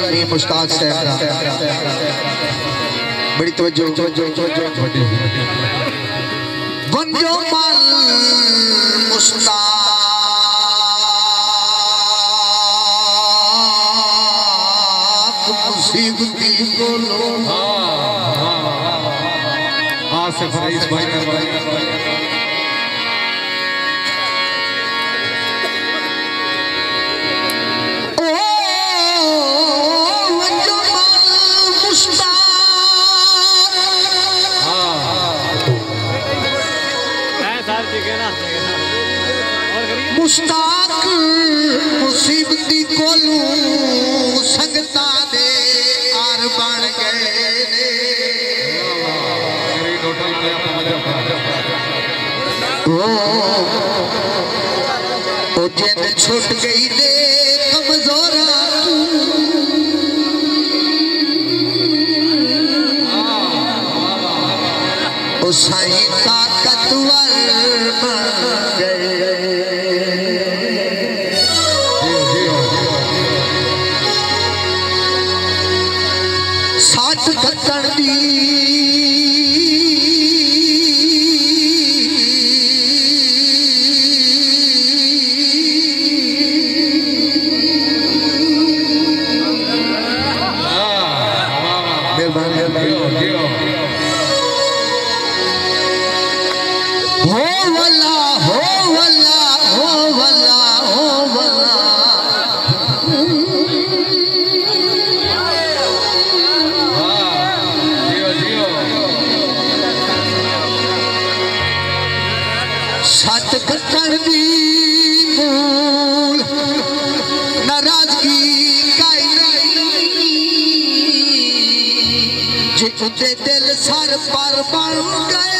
मुश्ताक साहब बड़ी तवज्जो। वंजो मल मुश्ताक मुसीबती बोलो। हाँ से फरीस भाई छुट गई दे कमजोरा साईं ताकतवर बन गए। नाराजगी काई नहीं जे दिल सर पर गए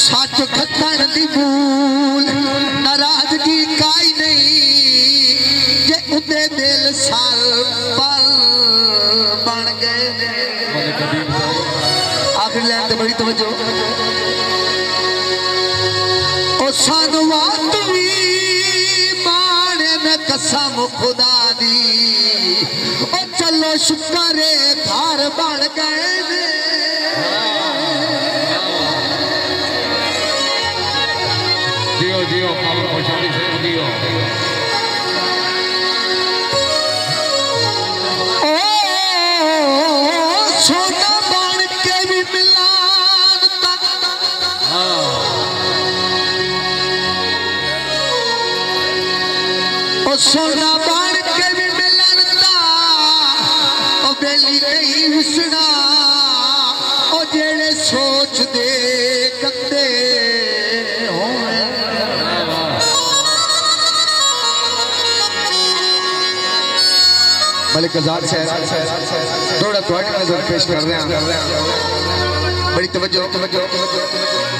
सच खतड़ी भूल नाराज़गी काई न आख़िर लाइ बड़ी तवजो कसम सोना के भी ओ बेली नहीं विसना ओ सोच दे कंदे मलिक आज़ाद थोड़ा थोड़ी नज़र पेश कर रहे हैं। बड़ी तवज्जो तवज्जो सोना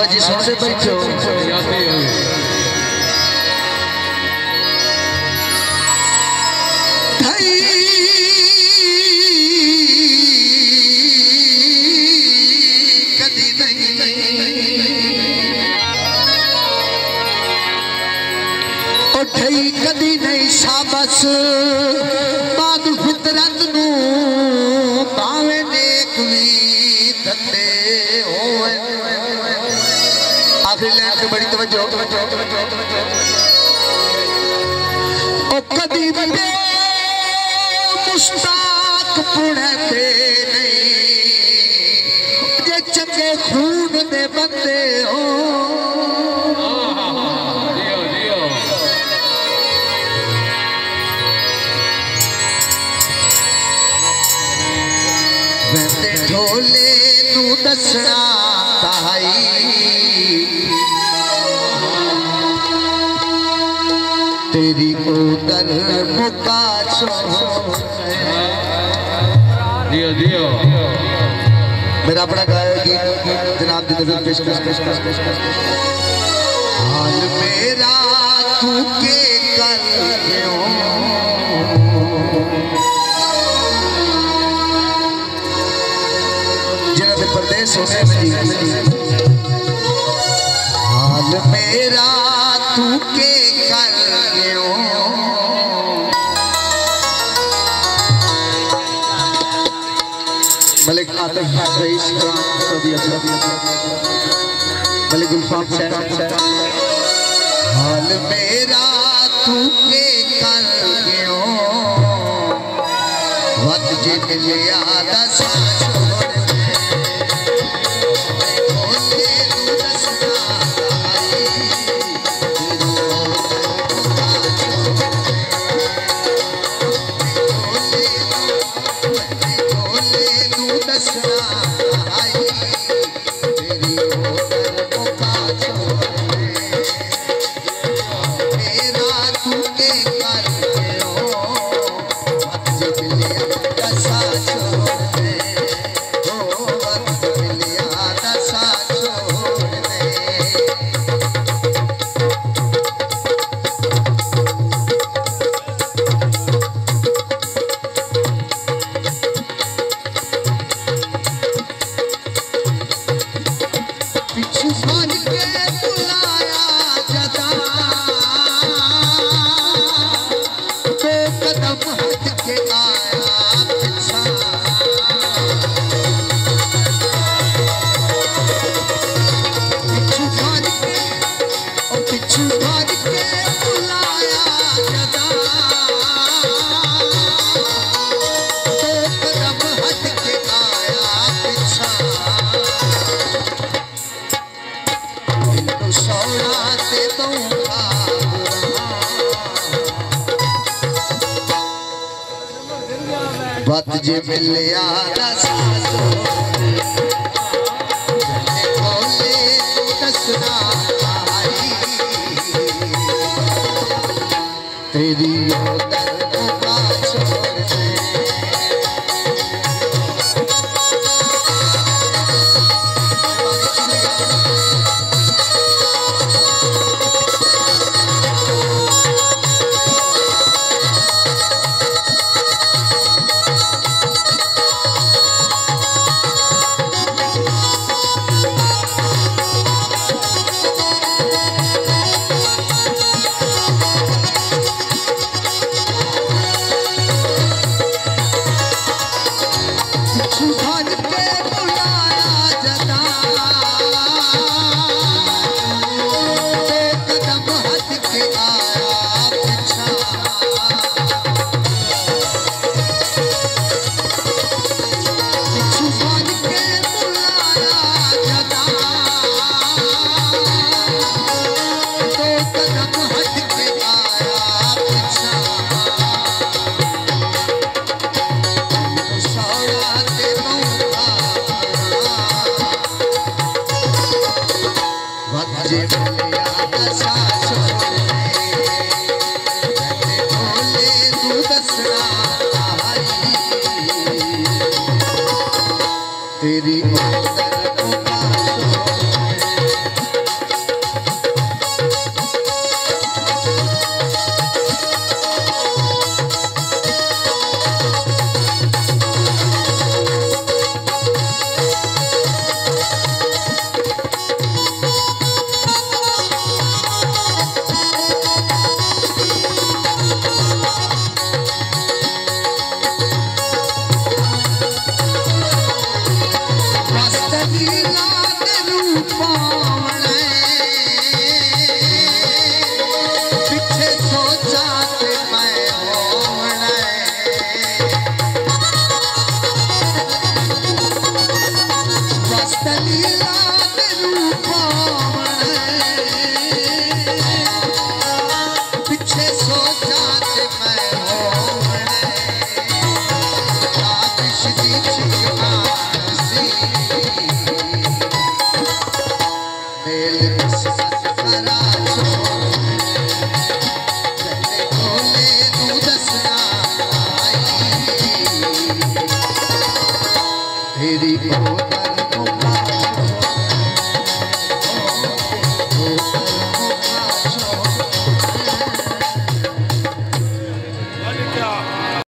बाबा जी सोने कदी नहीं। शाबस बाद फितरत नू। दसना तहाई तेरी उदर दियो दियो। मेरा अपना जनाब की पेश पेश पेश हाल मेरा तू के कर दे सुस्ती हाल मेरा तू के कर मलिक आतिफ रईस तो मलिक हाल मेरा तू के कर गयो वत मिले आदा सा पति मिलिया जा